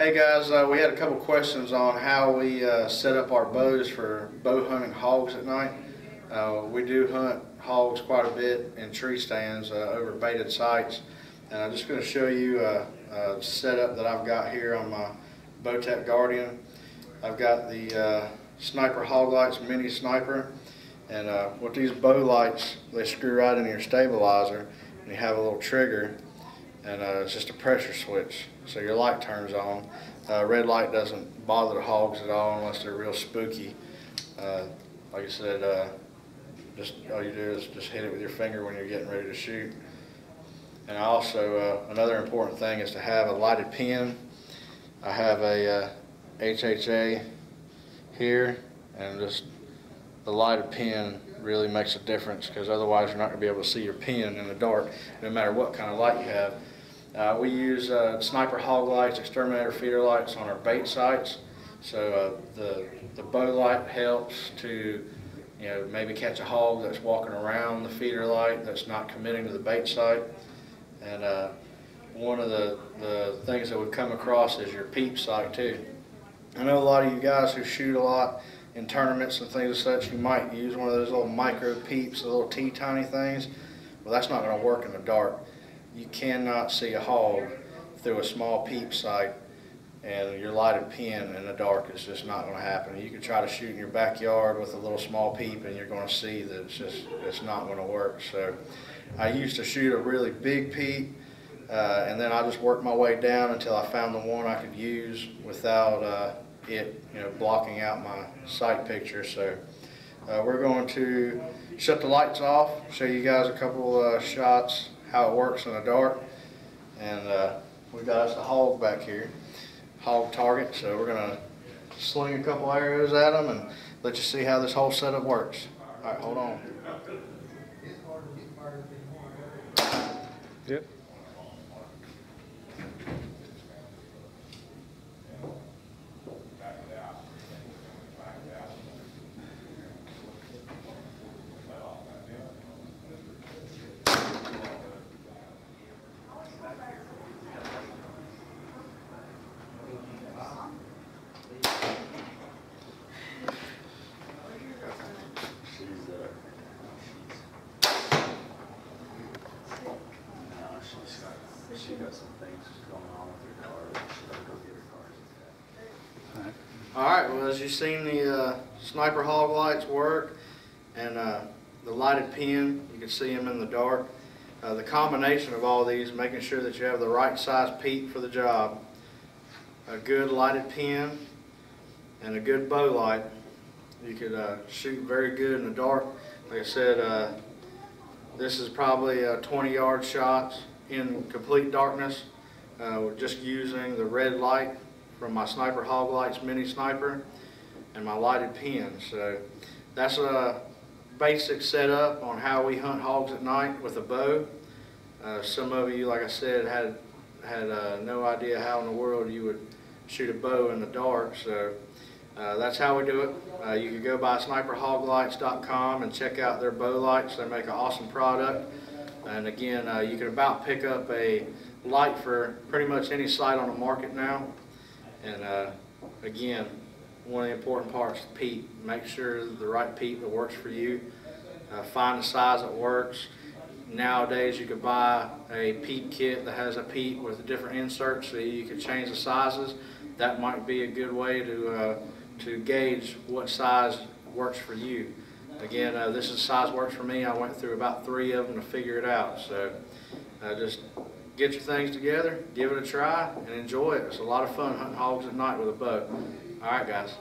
Hey guys, uh, we had a couple questions on how we uh, set up our bows for bow hunting hogs at night. Uh, we do hunt hogs quite a bit in tree stands uh, over baited sites. And I'm just going to show you a, a setup that I've got here on my Bowtech Guardian. I've got the uh, Sniper Hog Lights Mini Sniper. And uh, with these bow lights, they screw right into your stabilizer and you have a little trigger and uh, it's just a pressure switch. So your light turns on. Uh, red light doesn't bother the hogs at all unless they're real spooky. Uh, like I said, uh, just all you do is just hit it with your finger when you're getting ready to shoot. And also, uh, another important thing is to have a lighted pin. I have a HHA uh, here and just the lighted pin really makes a difference because otherwise you're not going to be able to see your pin in the dark no matter what kind of light you have. Uh, we use uh, sniper hog lights, exterminator feeder lights on our bait sites. So uh, the, the bow light helps to you know, maybe catch a hog that's walking around the feeder light that's not committing to the bait site. And uh, one of the, the things that would come across is your peep sight too. I know a lot of you guys who shoot a lot in tournaments and things of such, you might use one of those little micro peeps, the little teeny tiny things. Well, that's not going to work in the dark you cannot see a hog through a small peep sight and your lighted pin in the dark is just not going to happen. You can try to shoot in your backyard with a little small peep and you're going to see that it's just it's not going to work. So I used to shoot a really big peep uh, and then I just worked my way down until I found the one I could use without uh, it you know blocking out my sight picture. So uh, we're going to shut the lights off, show you guys a couple uh, shots how it works in the dark. And uh, we got us a hog back here, hog target. So we're gonna sling a couple arrows at them and let you see how this whole setup works. All right, hold on. Yep. Got some things going on with her car. Go get her car. All right, well, as you've seen the uh, sniper hog lights work and uh, the lighted pin, you can see them in the dark. Uh, the combination of all these, making sure that you have the right size peep for the job, a good lighted pin, and a good bow light, you could uh, shoot very good in the dark. Like I said, uh, this is probably a 20 yard shots in complete darkness. Uh, we're just using the red light from my Sniper Hog Lights Mini Sniper and my lighted pin. So that's a basic setup on how we hunt hogs at night with a bow. Uh, some of you, like I said, had had uh, no idea how in the world you would shoot a bow in the dark. So uh, that's how we do it. Uh, you can go by sniperhoglights.com and check out their bow lights. They make an awesome product. And again, uh, you can about pick up a light for pretty much any site on the market now. And uh, again, one of the important parts, peep. Make sure the right peep that works for you. Uh, find the size that works. Nowadays, you could buy a peep kit that has a peep with different inserts so you can change the sizes. That might be a good way to, uh, to gauge what size works for you. Again, uh, this is the size works for me. I went through about three of them to figure it out. So uh, just get your things together, give it a try, and enjoy it. It's a lot of fun hunting hogs at night with a bow. All right, guys.